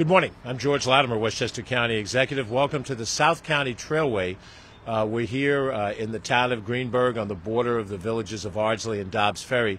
Good morning. I'm George Latimer, Westchester County Executive. Welcome to the South County Trailway. Uh, we're here uh, in the town of Greenburgh on the border of the villages of Ardsley and Dobbs Ferry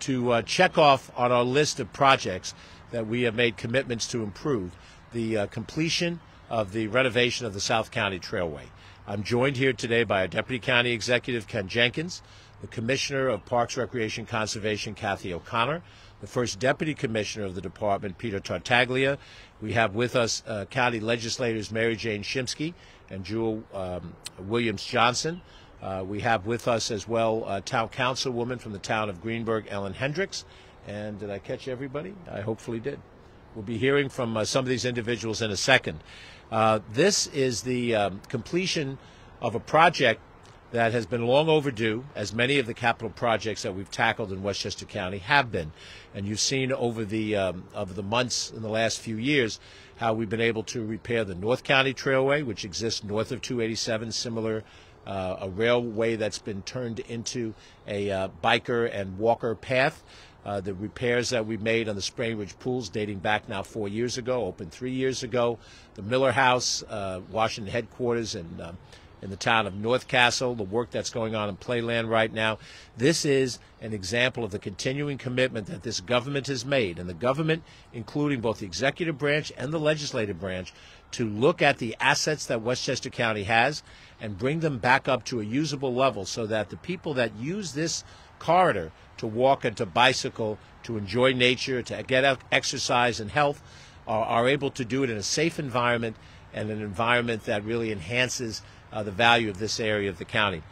to uh, check off on our list of projects that we have made commitments to improve the uh, completion of the renovation of the South County Trailway. I'm joined here today by our Deputy County Executive Ken Jenkins, the Commissioner of Parks, Recreation, Conservation Kathy O'Connor, the first Deputy Commissioner of the Department Peter Tartaglia. We have with us uh, County Legislators Mary Jane Shimsky and Jewel um, Williams Johnson. Uh, we have with us as well uh, Town Councilwoman from the town of Greenburgh, Ellen Hendricks. And did I catch everybody? I hopefully did. We'll be hearing from uh, some of these individuals in a second. Uh, this is the um, completion of a project that has been long overdue, as many of the capital projects that we've tackled in Westchester County have been. And you've seen over the um, over the months in the last few years how we've been able to repair the North County Trailway, which exists north of 287, similar uh, a railway that's been turned into a uh, biker and walker path. Uh, the repairs that we made on the Sprain Ridge pools dating back now four years ago, opened three years ago. The Miller House, uh, Washington headquarters, and uh, in the town of North Castle, the work that's going on in Playland right now. This is an example of the continuing commitment that this government has made, and the government, including both the executive branch and the legislative branch, to look at the assets that Westchester County has and bring them back up to a usable level so that the people that use this corridor to walk and to bicycle, to enjoy nature, to get exercise and health, are, are able to do it in a safe environment and an environment that really enhances the value of this area of the county.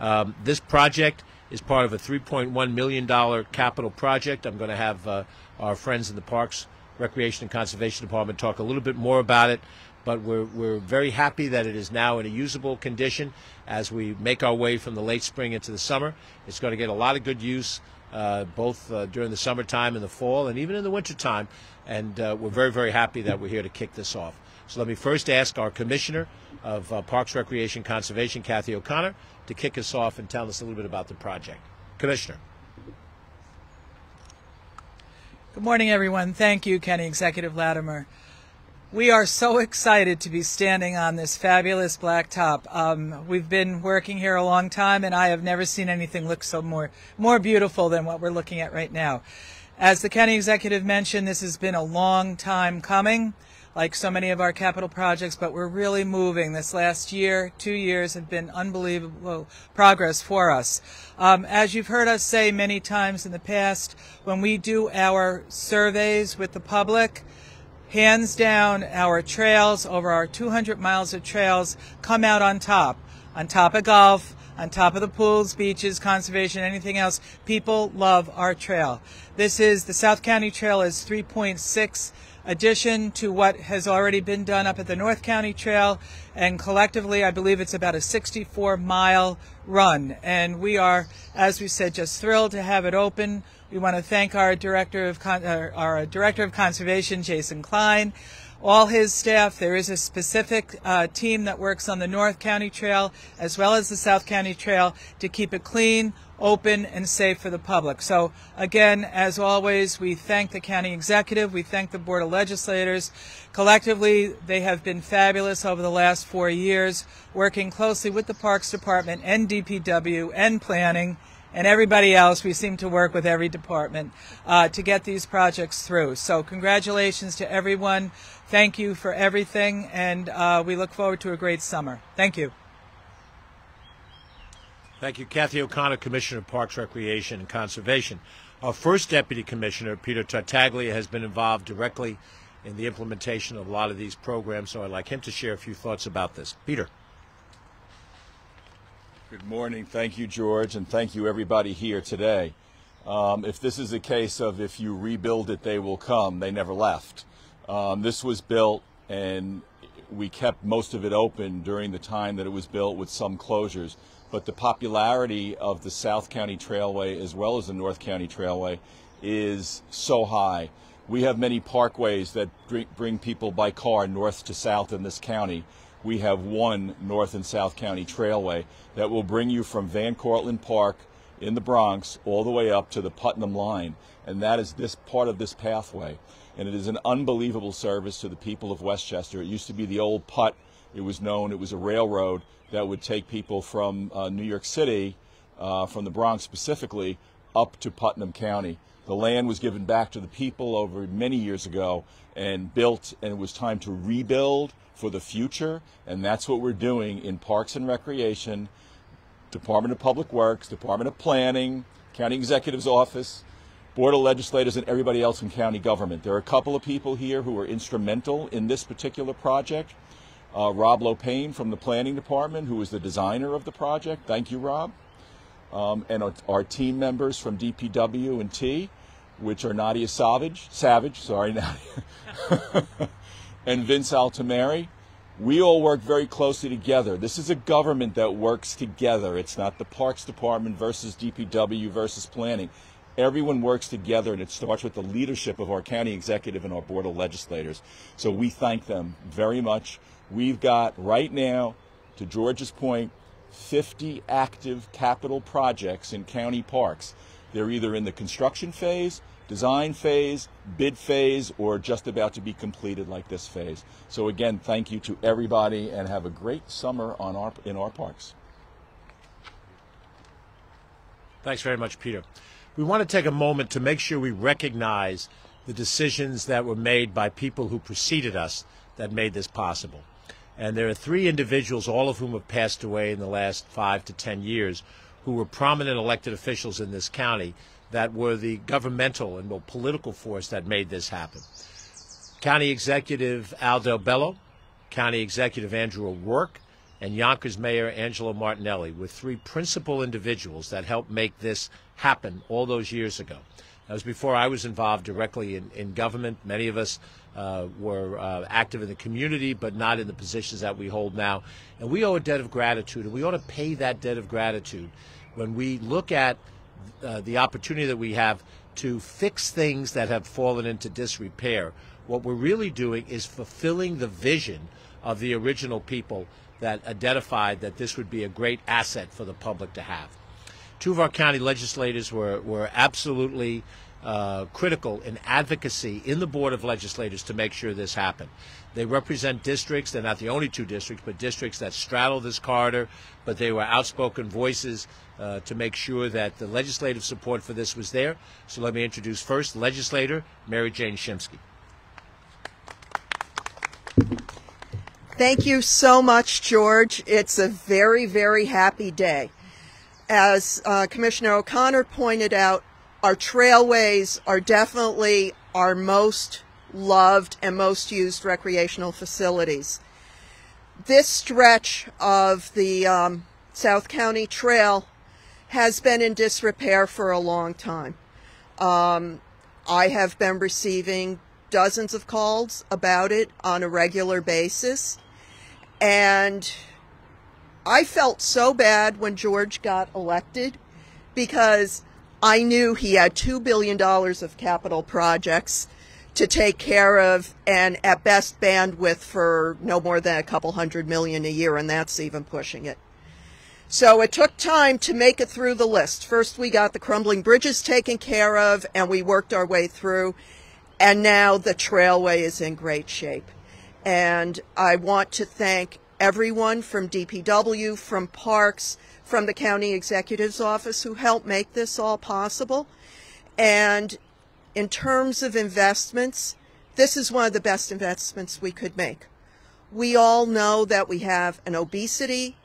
Um, this project is part of a $3.1 million capital project. I'm going to have uh, our friends in the Parks, Recreation, and Conservation Department talk a little bit more about it but we're, we're very happy that it is now in a usable condition as we make our way from the late spring into the summer. It's going to get a lot of good use uh, both uh, during the summertime and the fall and even in the wintertime. And uh, we're very, very happy that we're here to kick this off. So let me first ask our Commissioner of uh, Parks, Recreation, Conservation, Kathy O'Connor, to kick us off and tell us a little bit about the project. Commissioner. Good morning, everyone. Thank you, Kenny Executive Latimer. We are so excited to be standing on this fabulous blacktop. Um, we've been working here a long time, and I have never seen anything look so more more beautiful than what we're looking at right now. As the county executive mentioned, this has been a long time coming, like so many of our capital projects, but we're really moving. This last year, two years, have been unbelievable progress for us. Um, as you've heard us say many times in the past, when we do our surveys with the public, hands down, our trails, over our 200 miles of trails, come out on top. On top of golf, on top of the pools, beaches, conservation, anything else. People love our trail. This is, the South County Trail is 3.6 addition to what has already been done up at the North County Trail. And collectively, I believe it's about a 64 mile run. And we are, as we said, just thrilled to have it open. We want to thank our director of Con- uh, our director of conservation, Jason Klein, all his staff. There is a specific uh, team that works on the North County Trail as well as the South County Trail to keep it clean, open, and safe for the public. So again, as always, we thank the county executive. We thank the Board of Legislators. Collectively, they have been fabulous over the last four years, working closely with the Parks Department and DPW and planning and everybody else. We seem to work with every department uh, to get these projects through. So congratulations to everyone. Thank you for everything, and uh, we look forward to a great summer. Thank you. Thank you, Kathy O'Connor, Commissioner of Parks, Recreation, and Conservation. Our first Deputy Commissioner, Peter Tartaglia, has been involved directly in the implementation of a lot of these programs, so I'd like him to share a few thoughts about this. Peter. Good morning. Thank you, George, and thank you, everybody here today. Um, if this is a case of if you rebuild it, they will come, they never left. Um, this was built, and we kept most of it open during the time that it was built with some closures. But the popularity of the South County Trailway as well as the North County Trailway is so high. We have many parkways that bring people by car north to south in this county we have one North and South County Trailway that will bring you from Van Cortlandt Park in the Bronx all the way up to the Putnam line. And that is this part of this pathway. And it is an unbelievable service to the people of Westchester. It used to be the old Put. It was known, it was a railroad that would take people from uh, New York City, uh, from the Bronx specifically, up to Putnam County. The land was given back to the people over many years ago and built, and it was time to rebuild for the future. And that's what we're doing in Parks and Recreation, Department of Public Works, Department of Planning, County Executive's Office, Board of Legislators, and everybody else in county government. There are a couple of people here who are instrumental in this particular project. Uh, Rob Lopane from the Planning Department, who is the designer of the project. Thank you, Rob. Um, and our, our, team members from DPW and T, which are Nadia Savage, Savage, sorry, Nadia, and Vince Altamari. We all work very closely together. This is a government that works together. It's not the Parks Department versus DPW versus planning. Everyone works together, and it starts with the leadership of our county executive and our board of legislators. So we thank them very much. We've got right now, to George's point, 50 active capital projects in county parks. They're either in the construction phase, design phase, bid phase, or just about to be completed like this phase. So again, thank you to everybody and have a great summer on our, in our parks. Thanks very much, Peter. We want to take a moment to make sure we recognize the decisions that were made by people who preceded us that made this possible. And there are three individuals, all of whom have passed away in the last five to ten years, who were prominent elected officials in this county that were the governmental and political force that made this happen. County Executive Al Del Bello, County Executive Andrew O'Rourke, and Yonkers Mayor Angelo Martinelli were three principal individuals that helped make this happen all those years ago. That was before I was involved directly in, in government. Many of us uh, were uh, active in the community, but not in the positions that we hold now. And we owe a debt of gratitude, and we ought to pay that debt of gratitude when we look at uh, the opportunity that we have to fix things that have fallen into disrepair. What we're really doing is fulfilling the vision of the original people that identified that this would be a great asset for the public to have. Two of our county legislators were, were absolutely uh, critical in advocacy in the Board of Legislators to make sure this happened. They represent districts, they're not the only two districts, but districts that straddle this corridor, but they were outspoken voices uh, to make sure that the legislative support for this was there. So let me introduce first legislator Mary Jane Shimsky. Thank you so much, George. It's a very, very happy day. As uh, Commissioner O'Connor pointed out, our trailways are definitely our most loved and most used recreational facilities. This stretch of the um, South County Trail has been in disrepair for a long time. Um, I have been receiving dozens of calls about it on a regular basis. And I felt so bad when George got elected because I knew he had $2 billion of capital projects to take care of and at best bandwidth for no more than a couple hundred million a year, and that's even pushing it. So it took time to make it through the list. First, we got the crumbling bridges taken care of, and we worked our way through, and now the trailway is in great shape. And I want to thank everyone from DPW, from Parks, from the county executive's office who helped make this all possible. And in terms of investments, this is one of the best investments we could make. We all know that we have an obesity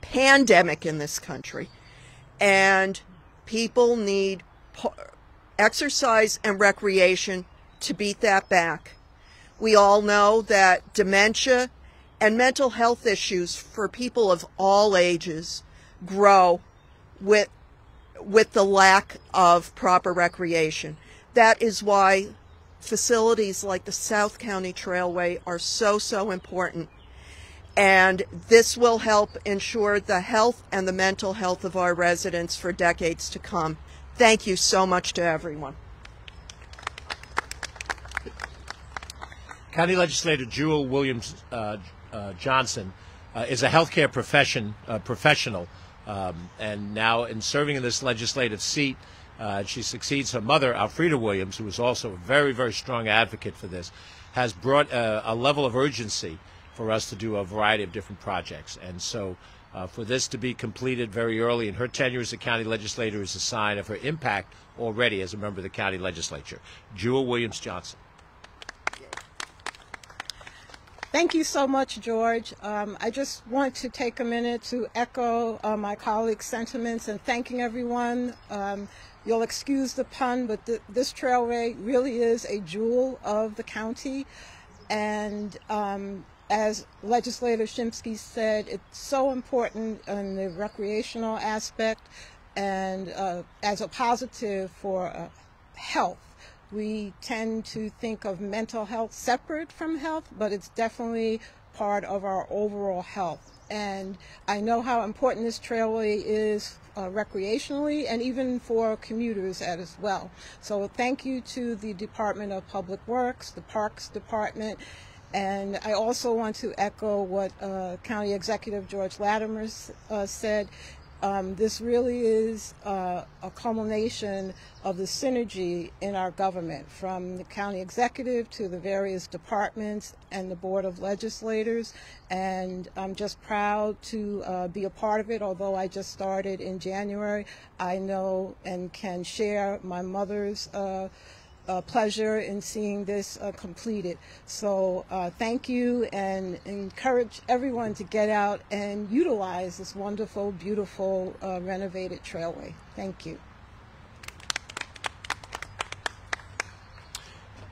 pandemic in this country, and people need exercise and recreation to beat that back. We all know that dementia and mental health issues for people of all ages grow with with the lack of proper recreation. That is why facilities like the South County Trailway are so so important. And this will help ensure the health and the mental health of our residents for decades to come. Thank you so much to everyone. County Legislator Jewel Williams uh, Johnson uh, is a healthcare profession uh, professional Um, and now, in serving in this legislative seat, uh, she succeeds her mother, Alfreda Williams, who was also a very, very strong advocate for this, has brought a, a level of urgency for us to do a variety of different projects. And so, uh, for this to be completed very early in her tenure as a county legislator is a sign of her impact already as a member of the county legislature. Jewel Williams Johnson. Thank you so much, George. Um, I just want to take a minute to echo uh, my colleagues' sentiments and thanking everyone. Um, you'll excuse the pun, but th this trailway really is a jewel of the county. And um, as Legislator Shimsky said, it's so important in the recreational aspect and uh, as a positive for uh, health we tend to think of mental health separate from health, but it's definitely part of our overall health. And I know how important this trailway is uh, recreationally and even for commuters as well. So thank you to the Department of Public Works, the Parks Department, and I also want to echo what uh, County Executive George Latimer uh, said. Um, this really is uh, a culmination of the synergy in our government, from the county executive to the various departments and the board of legislators. And I'm just proud to uh, be a part of it. Although I just started in January, I know and can share my mother's. Uh, uh, pleasure in seeing this uh, completed. So uh, thank you and encourage everyone to get out and utilize this wonderful, beautiful uh, renovated trailway. Thank you.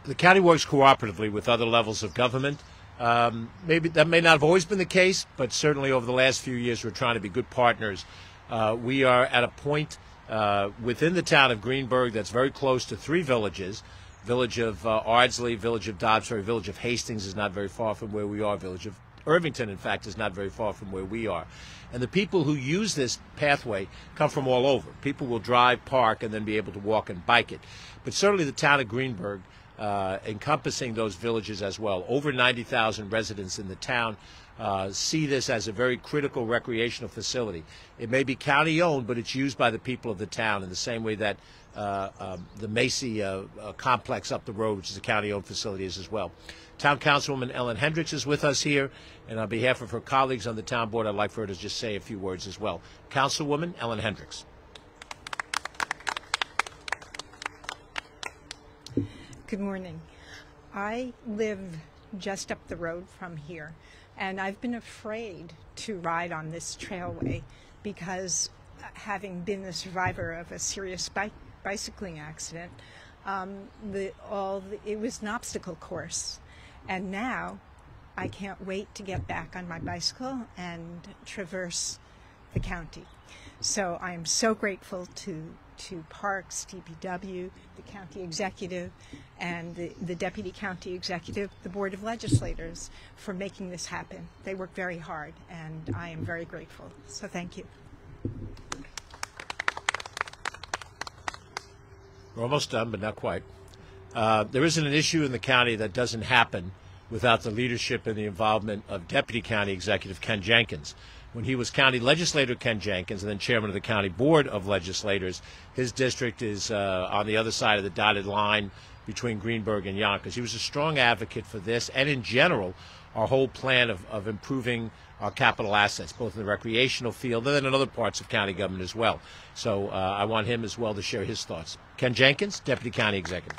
The county works cooperatively with other levels of government. Um, maybe that may not have always been the case, but certainly over the last few years, we're trying to be good partners. Uh, we are at a point uh, within the town of Greenburgh that's very close to three villages. Village of uh, Ardsley, Village of Dobbs Ferry, Village of Hastings is not very far from where we are. Village of Irvington, in fact, is not very far from where we are. And the people who use this pathway come from all over. People will drive, park, and then be able to walk and bike it. But certainly the town of Greenburgh, uh, encompassing those villages as well, over 90,000 residents in the town, uh, see this as a very critical recreational facility. It may be county owned, but it's used by the people of the town in the same way that uh, um, the Macy uh, uh complex up the road, which is a county owned facility, is as well. Town Councilwoman Ellen Hendricks is with us here, and on behalf of her colleagues on the town board, I'd like for her to just say a few words as well. Councilwoman Ellen Hendricks. Good morning. I live just up the road from here. And I've been afraid to ride on this trailway because having been the survivor of a serious bike, bicycling accident, um, the, all the, it was an obstacle course. And now I can't wait to get back on my bicycle and traverse the county. So I am so grateful to to Parks, DPW, the county executive, and the, the deputy county executive, the board of legislators for making this happen. They work very hard, and I am very grateful. So thank you. We're almost done, but not quite. Uh, there isn't an issue in the county that doesn't happen without the leadership and the involvement of Deputy County Executive Ken Jenkins when he was county legislator Ken Jenkins and then chairman of the county board of legislators. His district is uh, on the other side of the dotted line between Greenburgh and Yonkers. He was a strong advocate for this and in general our whole plan of, of improving our capital assets, both in the recreational field and then in other parts of county government as well. So uh, I want him as well to share his thoughts. Ken Jenkins, Deputy County Executive.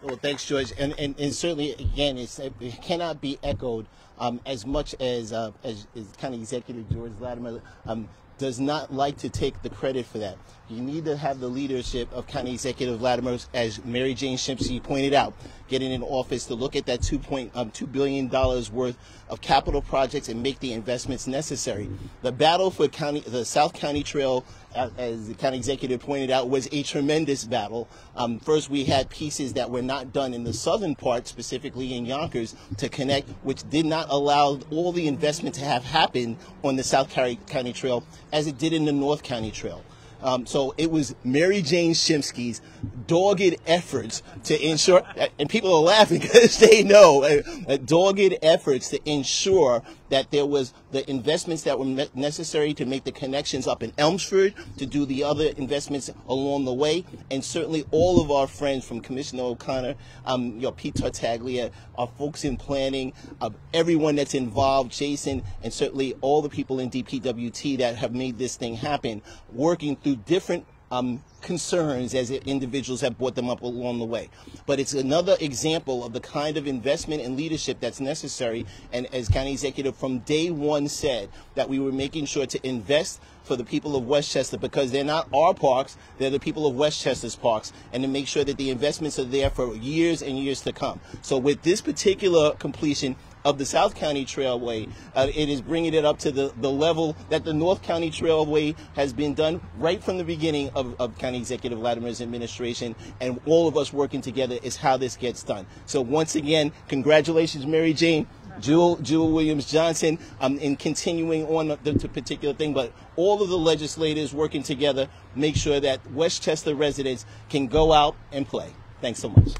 Well, thanks, George. And, and, and certainly, again, it cannot be echoed um, as much as, uh, as, as County Executive George Latimer um, does not like to take the credit for that. You need to have the leadership of County Executive Latimer, as Mary Jane Shimsky pointed out, getting in office to look at that $2, um, $2 billion worth of capital projects and make the investments necessary. The battle for county, the South County Trail, as the county executive pointed out, was a tremendous battle. Um, first, we had pieces that were not done in the southern part, specifically in Yonkers, to connect, which did not allow all the investment to have happened on the South County Trail as it did in the North County Trail. Um, so it was Mary Jane Shimsky's dogged efforts to ensure, and people are laughing because they know, uh, dogged efforts to ensure that there was the investments that were ne- necessary to make the connections up in Elmsford, to do the other investments along the way, and certainly all of our friends from Commissioner O'Connor, um, Pete Tartaglia, our folks in planning, uh, everyone that's involved, Jason, and certainly all the people in DPWT that have made this thing happen, working through different um, concerns as individuals have brought them up along the way. But it's another example of the kind of investment and leadership that's necessary. And as county executive from day one said, that we were making sure to invest for the people of Westchester because they're not our parks, they're the people of Westchester's parks, and to make sure that the investments are there for years and years to come. So with this particular completion, of the South County Trailway. Uh, it is bringing it up to the, the level that the North County Trailway has been done right from the beginning of, of County Executive Latimer's administration, and all of us working together is how this gets done. So once again, congratulations, Mary Jane. Jewel, Jewel Williams Johnson, um, in continuing on the, the particular thing, but all of the legislators working together make sure that Westchester residents can go out and play. Thanks so much.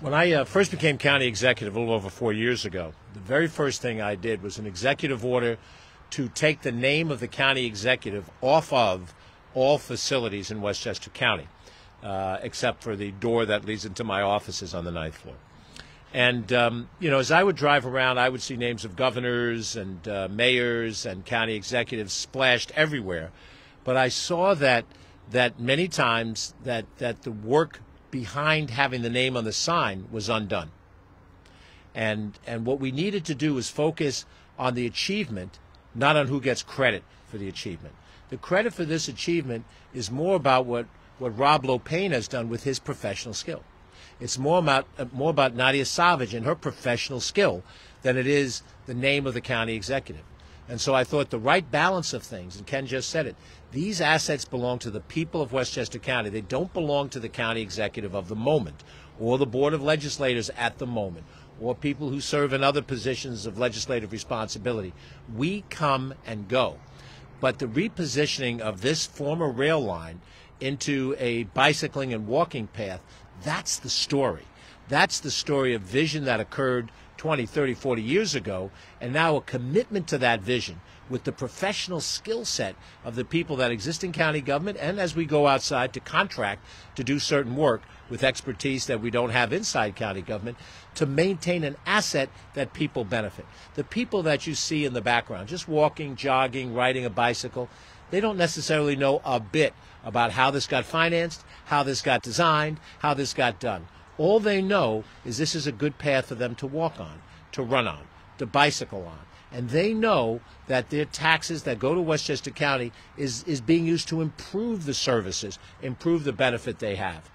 When I uh, first became county executive a little over four years ago, the very first thing I did was an executive order to take the name of the county executive off of all facilities in Westchester County, uh, except for the door that leads into my offices on the ninth floor. And, um, you know, as I would drive around, I would see names of governors and uh, mayors and county executives splashed everywhere. But I saw that, that many times that, that the work behind having the name on the sign was undone. And, and what we needed to do was focus on the achievement, not on who gets credit for the achievement. The credit for this achievement is more about what, what Rob Lopane has done with his professional skill. It's more about, uh, more about Nadia Savage and her professional skill than it is the name of the county executive. And so I thought the right balance of things, and Ken just said it, these assets belong to the people of Westchester County. They don't belong to the county executive of the moment or the board of legislators at the moment or people who serve in other positions of legislative responsibility. We come and go. But the repositioning of this former rail line into a bicycling and walking path, that's the story. That's the story of vision that occurred 20, 30, 40 years ago, and now a commitment to that vision with the professional skill set of the people that exist in county government and as we go outside to contract to do certain work with expertise that we don't have inside county government to maintain an asset that people benefit. The people that you see in the background, just walking, jogging, riding a bicycle, they don't necessarily know a bit about how this got financed, how this got designed, how this got done. All they know is this is a good path for them to walk on, to run on, to bicycle on. And they know that their taxes that go to Westchester County is, is being used to improve the services, improve the benefit they have.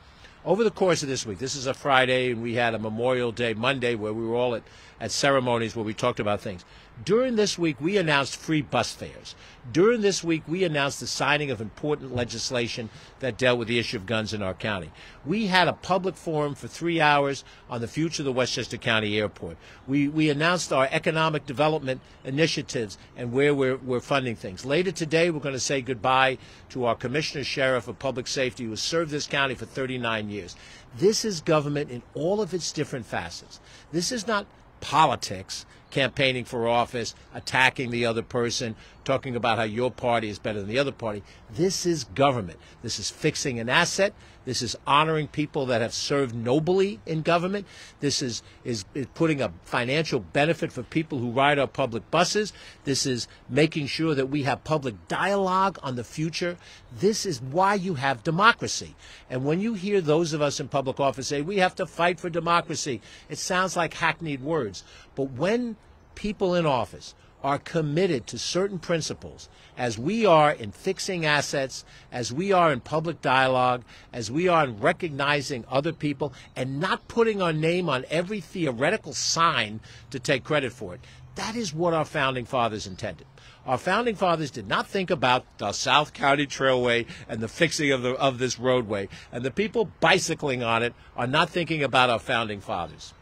Over the course of this week, this is a Friday, and we had a Memorial Day Monday where we were all at, at ceremonies where we talked about things. During this week, we announced free bus fares. During this week, we announced the signing of important legislation that dealt with the issue of guns in our county. We had a public forum for three hours on the future of the Westchester County Airport. We, we announced our economic development initiatives and where we're, we're funding things. Later today, we're going to say goodbye to our Commissioner Sheriff of Public Safety who has served this county for 39 years. This is government in all of its different facets. This is not politics, campaigning for office, attacking the other person, talking about how your party is better than the other party. This is government. This is fixing an asset. This is honoring people that have served nobly in government. This is, is, is putting a financial benefit for people who ride our public buses. This is making sure that we have public dialogue on the future. This is why you have democracy. And when you hear those of us in public office say, we have to fight for democracy, it sounds like hackneyed words. But when people in office are committed to certain principles, as we are in fixing assets, as we are in public dialogue, as we are in recognizing other people, and not putting our name on every theoretical sign to take credit for it. That is what our founding fathers intended. Our founding fathers did not think about the South County Trailway and the fixing of, the, of this roadway, and the people bicycling on it are not thinking about our founding fathers.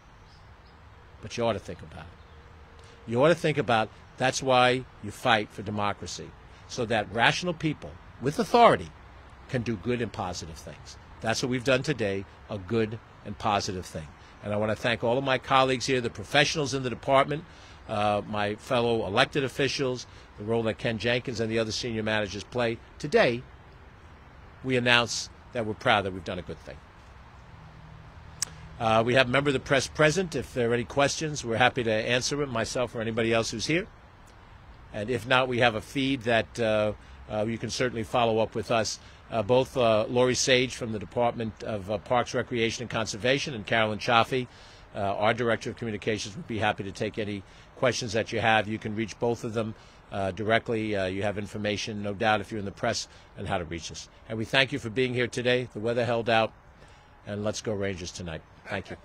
But you ought to think about it. You ought to think about that's why you fight for democracy, so that rational people with authority can do good and positive things. That's what we've done today, a good and positive thing. And I want to thank all of my colleagues here, the professionals in the department, uh, my fellow elected officials, the role that Ken Jenkins and the other senior managers play. Today, we announce that we're proud that we've done a good thing. Uh, we have a member of the press present. If there are any questions, we're happy to answer them, myself or anybody else who's here. And if not, we have a feed that uh, uh, you can certainly follow up with us. Uh, both uh, Lori Sage from the Department of uh, Parks, Recreation, and Conservation and Carolyn Chaffee, our Director of Communications, would be happy to take any questions that you have. You can reach both of them directly. You have information, no doubt, if you're in the press, on how to reach us. And we thank you for being here today. The weather held out, and let's go Rangers tonight. Thank you.